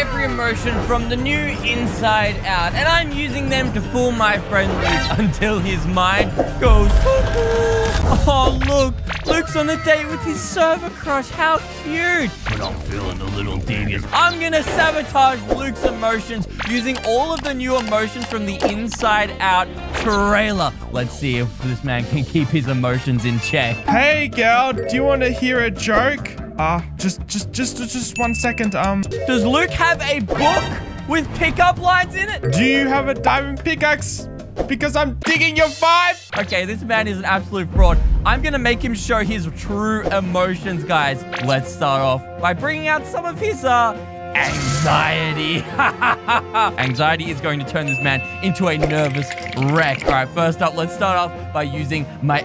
every emotion from the new Inside Out, and I'm using them to fool my friend Luke until his mind goes cuckoo. Oh, look, Luke's on a date with his server crush. How cute. But I'm feeling a little devious. I'm gonna sabotage Luke's emotions using all of the new emotions from the Inside Out trailer. Let's see if this man can keep his emotions in check. Hey, girl, do you want to hear a joke? Uh, just, just, just, just one second. Um, Does Luke have a book with pickup lines in it? do you have a diamond pickaxe? Because I'm digging your vibe. Okay, this man is an absolute fraud. I'm gonna make him show his true emotions, guys. Let's start off by bringing out some of his, uh, anxiety. anxiety is going to turn this man into a nervous wreck. All right, first up, let's start off by using my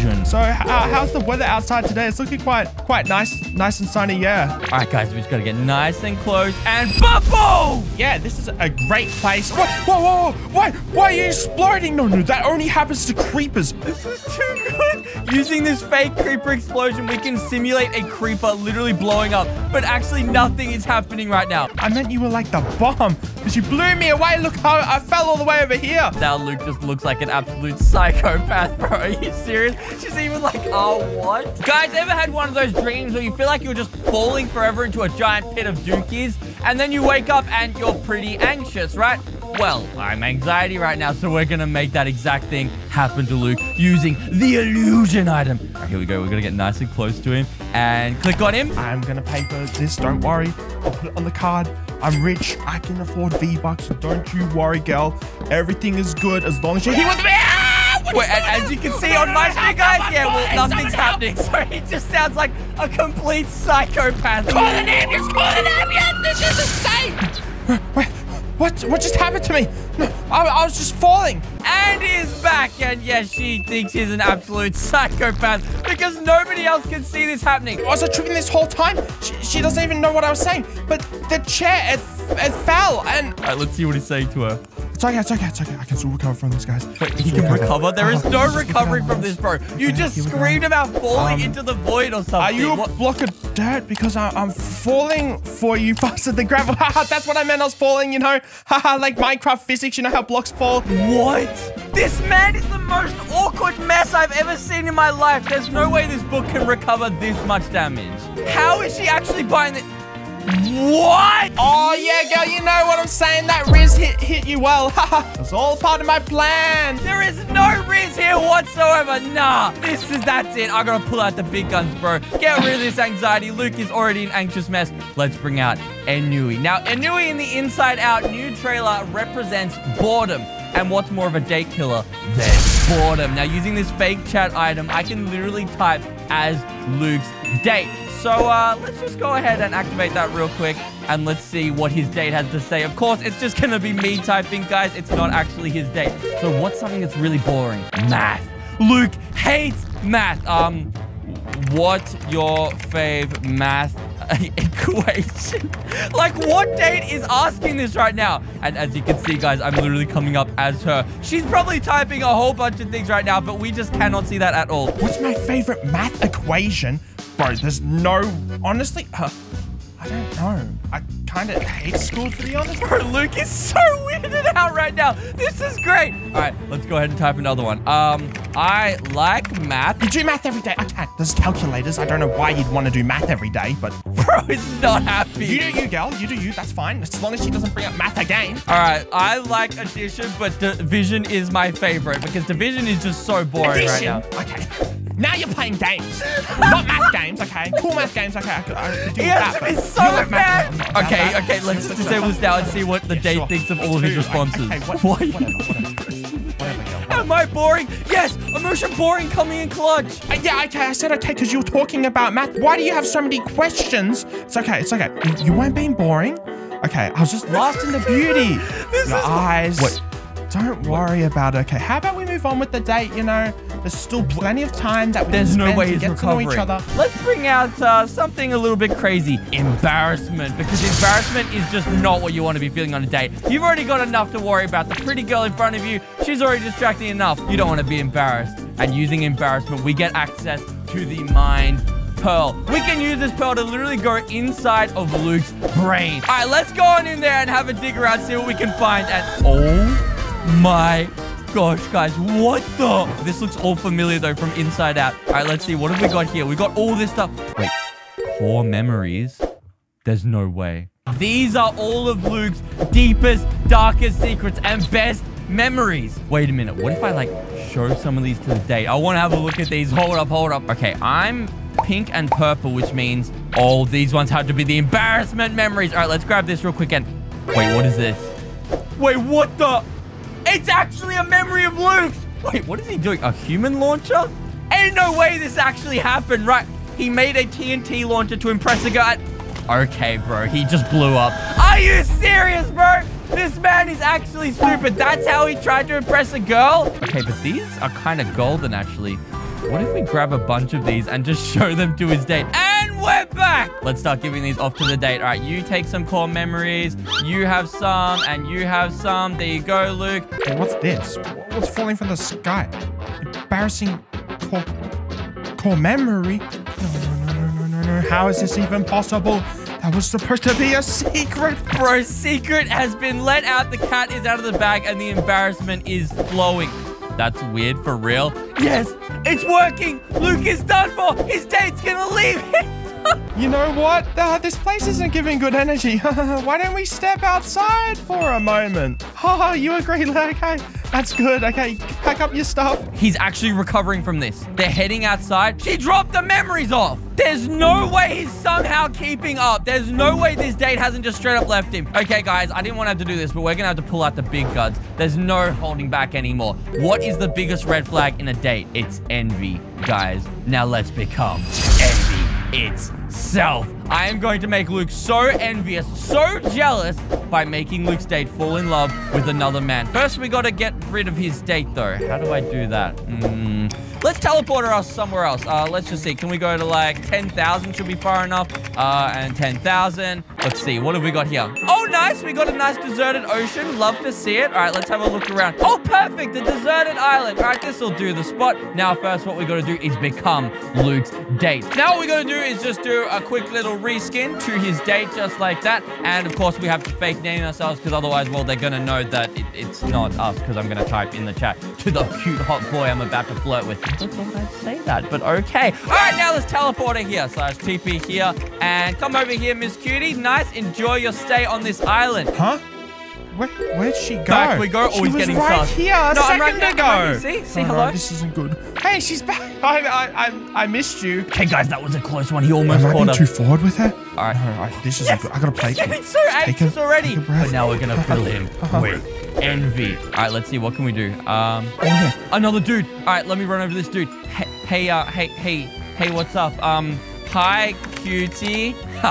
So, uh, how's the weather outside today? It's looking quite, quite nice, nice and sunny. Yeah. All right, guys, we just gotta get nice and close and bubble! Yeah, this is a great place. Whoa, whoa, whoa, whoa. Why, why are you exploding? No, no, that only happens to creepers. This is too good. Using this fake creeper explosion, we can simulate a creeper literally blowing up, but actually nothing is happening right now. I meant you were like the bomb because you blew me away. Look how I fell all the way over here. Now Luke just looks like an absolute psychopath, bro. Are you serious? She's even like, oh, what? Guys, ever had one of those dreams where you feel like you're just falling forever into a giant pit of dookies, and then you wake up and you're pretty anxious, right? Well, I'm anxiety right now, so we're gonna make that exact thing happen to Luke using the illusion item. All right, here we go. We're gonna get nice and close to him and click on him. I'm gonna pay for this. Don't worry. I'll put it on the card. I'm rich. I can afford V bucks. So don't you worry, girl. Everything is good as long as you're here with me. Ah! Wait, and as you can see on my screen, guys, yeah, well, nothing's happening. So he just sounds like a complete psychopath. Call an ambulance! Call an ambulance! This is insane! What? What just happened to me? No, I, I was just falling. And is back, and yes, she thinks he's an absolute psychopath because nobody else can see this happening. Was I tripping this whole time? She, she doesn't even know what I was saying. But the chair, it, it fell, and All right, let's see what he's saying to her. It's okay, it's okay, it's okay. I can still recover from this, guys. Wait, he can recover? There is no recovery from this, bro. You just here we go. screamed about falling Um, into the void or something. Are you a block of dirt? Because I, I'm falling for you faster than gravel. Haha, that's what I meant. I was falling, you know. Haha, like Minecraft physics. You know how blocks fall. What? This man is the most awkward mess I've ever seen in my life. There's no way this book can recover this much damage. How is she actually buying it? What? Oh yeah, girl. You know what I'm saying. That Riz hit hit you well. Haha, it's all part of my plan. There is no Riz here whatsoever. Nah, this is that's it. I gotta pull out the big guns, bro. Get rid of this anxiety. Luke is already an anxious mess. Let's bring out Ennui. Now, Ennui in the Inside Out new trailer represents boredom. And what's more of a date killer than boredom? Now, using this fake chat item, I can literally type as Luke's date. So uh, let's just go ahead and activate that real quick and let's see what his date has to say. Of course, it's just gonna be me typing, guys. It's not actually his date. So what's something that's really boring? Math. Luke hates math. Um, what your fave math equation? like, what date is asking this right now? And as you can see, guys, I'm literally coming up as her. She's probably typing a whole bunch of things right now, but we just cannot see that at all. What's my favorite math equation? Bro, there's no... Honestly, uh, I don't know. I kind of hate school, to be honest. Bro, Luke is so weirded out right now. This is great. All right, let's go ahead and type another one. Um, I like math. You do math every day. I can't. There's calculators. I don't know why you'd want to do math every day, but... Bro is not happy. You do you, girl. You do you. That's fine. As long as she doesn't bring up math again. All right, I like addition, but division is my favorite because division is just so boring right Addition. now. Okay. Now you're playing games. Not math games, okay? Cool math games, okay. I could, I could do He with has that. to be so you like mad. math- Okay, okay, let's math- disable this now and see what the Yeah, date sure. thinks of Me all of his too. responses. Okay, what, Why? whatever, whatever. Whatever. Am I boring? Yes, emotion boring coming in clutch. Uh, yeah, okay, I said okay because you were talking about math. Why do you have so many questions? It's okay, it's okay. You, you weren't being boring. Okay, I was just lost in the beauty. This Your is- eyes. What? Don't worry about it. Okay, how about we move on with the date? You know, there's still plenty of time that we There's can no spend way to he's get to know each other. Let's bring out uh, something a little bit crazy. Embarrassment. Because embarrassment is just not what you want to be feeling on a date. You've already got enough to worry about. The pretty girl in front of you, she's already distracting enough. You don't want to be embarrassed. And using embarrassment, we get access to the mind pearl. We can use this pearl to literally go inside of Luke's brain. All right, let's go on in there and have a dig around, see what we can find. And oh my gosh, guys, what the? This looks all familiar, though, from inside out. All right, let's see. What have we got here? We got all this stuff. Wait, core memories? There's no way. These are all of Luke's deepest, darkest secrets and best memories. Wait a minute. What if I, like, show some of these to the date? I want to have a look at these. Hold up, hold up. Okay, I'm pink and purple, which means all these ones have to be the embarrassment memories. All right, let's grab this real quick and... Wait, what is this? Wait, what the... It's actually a memory of Luke's. Wait, what is he doing? A human launcher? Ain't no way this actually happened, right? He made a TNT launcher to impress a guy. Okay, bro, he just blew up. Are you serious, bro? This man is actually stupid. That's how he tried to impress a girl? Okay, but these are kind of golden, actually. What if we grab a bunch of these and just show them to his date? And we're back! Let's start giving these off to the date. All right, you take some core memories. You have some, and you have some. There you go, Luke. Hey, what's this? What's falling from the sky? Embarrassing core, core memory? No, no, no, no, no, no, no. How is this even possible? That was supposed to be a secret. Bro, secret has been let out. The cat is out of the bag, and the embarrassment is flowing. That's weird for real. Yes, it's working. Luke is done for. His date's gonna leave him. You know what? Uh, this place isn't giving good energy. Why don't we step outside for a moment? Oh, you agree? Okay, that's good. Okay, pack up your stuff. He's actually recovering from this. They're heading outside. She dropped the memories off. There's no way he's somehow keeping up. There's no way this date hasn't just straight up left him. Okay, guys, I didn't want to have to do this, but we're going to have to pull out the big guns. There's no holding back anymore. What is the biggest red flag in a date? It's envy, guys. Now let's become envy itself. I am going to make Luke so envious, so jealous by making Luke's date fall in love with another man. First, we got to get rid of his date, though. How do I do that? Hmm. Let's teleport us somewhere else. Uh, let's just see. Can we go to like 10,000? Should be far enough. Uh, and 10,000. Let's see. What have we got here? Oh, nice. We got a nice deserted ocean. Love to see it. All right, let's have a look around. Oh, perfect. The deserted island. All right, this will do the spot. Now, first, what we got to do is become Luke's date. Now, what we got to do is just do a quick little reskin to his date, just like that. And, of course, we have to fake name ourselves because otherwise, well, they're going to know that it, it's not us because I'm going to type in the chat to the cute hot boy I'm about to flirt with. I thought I'd say that, but okay. All right, now let's teleport her here. Slash TP here. And come over here, Miss Cutie. Nice. Enjoy your stay on this island. Huh? Where, where'd she go? Back we go. Oh, she was getting right sus. here a No, I'm second right ago. there. Here. See? See, Oh, no, hello? this isn't good. Hey, she's back. I, I, I, I missed you. Okay, guys, that was a close one. He almost Am I caught being too forward with her? All right. No, I, this isn't Yes, good. I gotta play. He's getting so Take a- anxious already. a breath. But now we're gonna fill him with envy. All right, let's see. What can we do? Um. Oh yeah, another dude. All right, let me run over this dude. Hey, hey, uh, hey, hey, hey, what's up? Um, hi, cutie.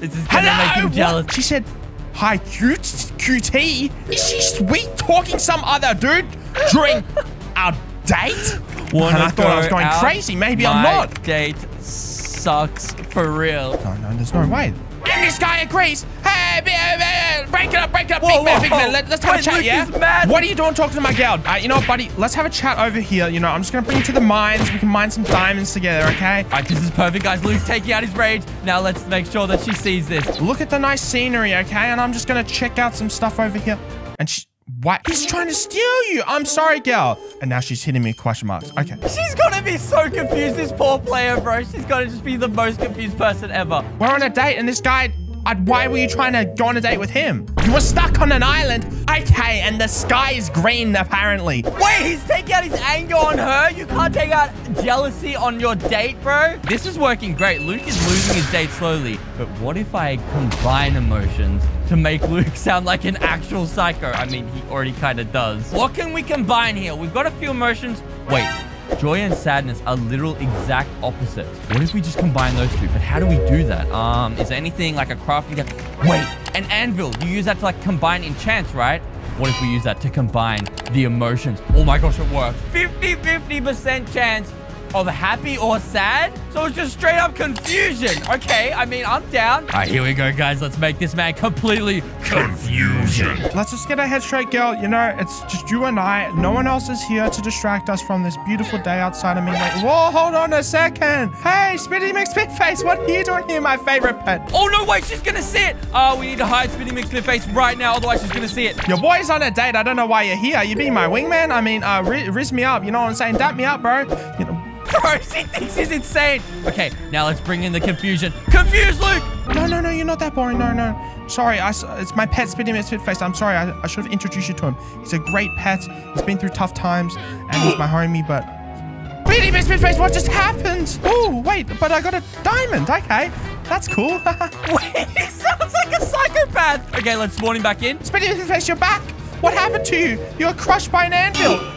this is gonna make him Hello. jealous. What? She said, "Hi, cute, QT." Is she sweet talking some other dude during our date? Wanna and I thought I was going crazy. Maybe I'm not. Date sucks for real. No, no, there's no way. And this guy agrees. Hey, b- b- break it up, break it up, Whoa, big man, whoa, big man. Let, us have a chat, yeah? What are you doing talking to my gal? Uh, you know what, buddy? Let's have a chat over here. You know, I'm just gonna bring you to the mines. We can mine some diamonds together, okay? All right, this is perfect, guys. Luke's taking out his rage. Now let's make sure that she sees this. Look at the nice scenery, okay? And I'm just gonna check out some stuff over here. And she, what? He's trying to steal you. I'm sorry, gal. And now she's hitting me with question marks. Okay. She's gonna be so confused, this poor player, bro. She's gonna just be the most confused person ever. We're on a date, and this guy. I, why were you trying to go on a date with him? You were stuck on an island. Okay, and the sky is green, apparently. Wait, he's taking out his anger on her? You can't take out jealousy on your date, bro? This is working great. Luke is losing his date slowly. But what if I combine emotions to make Luke sound like an actual psycho? I mean, he already kind of does. What can we combine here? We've got a few emotions. Wait, Joy and sadness are literal exact opposites. What if we just combine those two? But how do we do that? Um, is there anything like a crafting? Wait, an anvil. You use that to like combine enchants, right? What if we use that to combine the emotions? Oh my gosh, it works. 50-50% chance of happy or sad. So it's just straight up confusion. Okay, I mean, I'm down. All right, here we go, guys. Let's make this man completely confusion. Let's just get our head straight, girl. You know, it's just you and I. No one else is here to distract us from this beautiful day outside. I mean, like, whoa, hold on a second. Hey, Spitty McSpitface, what are you doing here, my favorite pet? Oh, no, wait, she's gonna see it. Oh, we need to hide Spitty McSpitface right now, otherwise she's gonna see it. Your boy's on a date. I don't know why you're here. You be my wingman? I mean, uh, riz me up. You know what I'm saying? Dap me up, bro. You know, Bro, she thinks he's insane. Okay, now let's bring in the confusion. Confuse Luke. No, no, no, you're not that boring. No, no. Sorry, I, it's my pet, Spitty McSpitface. I'm sorry, I, I should have introduced you to him. He's a great pet. He's been through tough times, and he's my homie, but... Spitty McSpitface, what just happened? Oh, wait, but I got a diamond. Okay, that's cool. Wait, he sounds like a psychopath. Okay, let's spawn him back in. Spitty McSpitface, you're back. What happened to you? You were crushed by an anvil.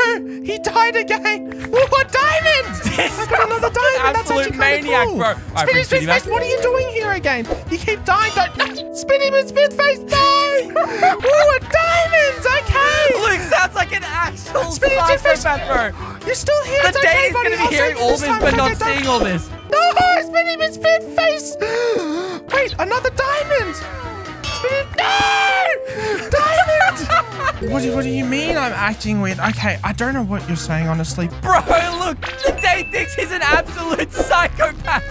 No, he died again. A diamond! I got another diamond. That's actually kind maniac, of cool. bro. Right, Spinny back. Spitface, what are you doing here again? You keep dying. Don't. No. Spinny Spitface, no! Ooh, a diamond. Okay. Luke sounds like an actual Spinny psychopath, bro. You're still here. The It's day okay, is buddy. gonna I'll be hearing all this time. but not seeing all this. No, Spinny face. Wait, another diamond. Spinny, no! Diamond! What, do, what do you mean I'm acting weird? Okay, I don't know what you're saying, honestly. Bro, look, the day thinks he's an absolute psychopath.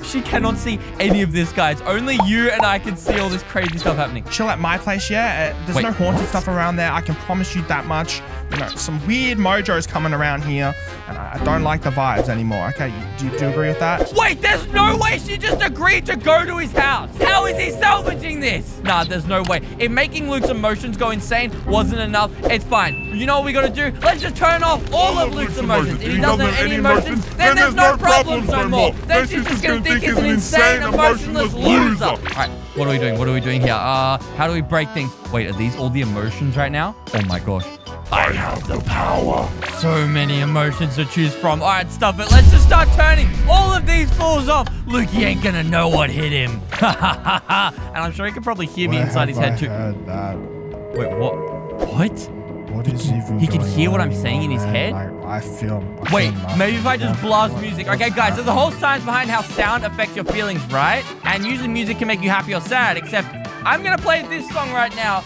she cannot see any of this, guys. Only you and I can see all this crazy stuff happening. chill at my place, yeah? Uh, there's Wait, no haunted stuff around there. I can promise you that much. You know, some weird mojo's coming around here, and I, I don't like the vibes anymore. Okay, you, do, you- do you agree with that? Wait, there's no way she just agreed to go to his house. How is he salvaging this? Nah, there's no way. If making Luke's emotions go insane wasn't enough, it's fine. You know what we gotta do? Let's just turn off all of Luke's emotions. If he doesn't have any emotions, then there's no problems no more. Then she's just gonna think he's an insane, emotionless loser. All right, what are we doing? What are we doing here? Uh, how do we break things? Wait, are these all the emotions right now? Oh my gosh. I have the power. So many emotions to choose from. All right, stuff it. Let's just start turning all of these fools off. Luke, he ain't gonna know what hit him. Ha ha ha ha. And I'm sure he can probably hear me inside his head too. Wait, what? What? What is even he can hear what I'm saying in his anymore, head? I, I feel. I Wait, feel maybe if I just blast music. Okay, guys, there's a whole science behind how sound affects your feelings, right? And usually music can make you happy or sad, except I'm gonna play this song right now.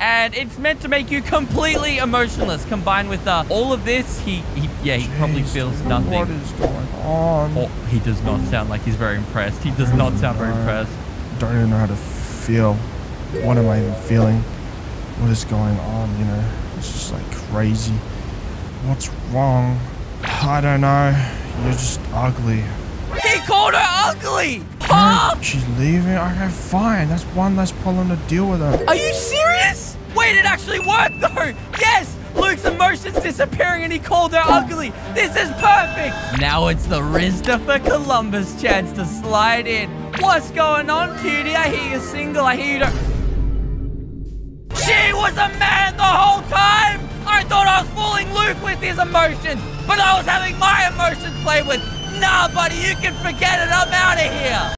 And it's meant to make you completely emotionless. Combined with uh, all of this, he, he yeah, he probably feels nothing. is going on? Oh, he does not sound like he's very impressed. He does not sound very No. impressed. don't even know how to feel. What am I even feeling? What is going on? You know, it's just like crazy. What's wrong? I don't know. You're just ugly. He called her ugly! Huh? She's leaving. Okay, fine. That's one less problem to deal with her. Are you serious? Wait, it actually worked though! Yes! Luke's emotions disappearing and he called her ugly! This is perfect! Now it's the Rizda for Columbus chance to slide in. What's going on, cutie? I hear you're single. I hear you don't... She was a man the whole time! I thought I was fooling Luke with his emotions, but I was having my emotions played with. Nah, buddy, you can forget it. I'm out of here.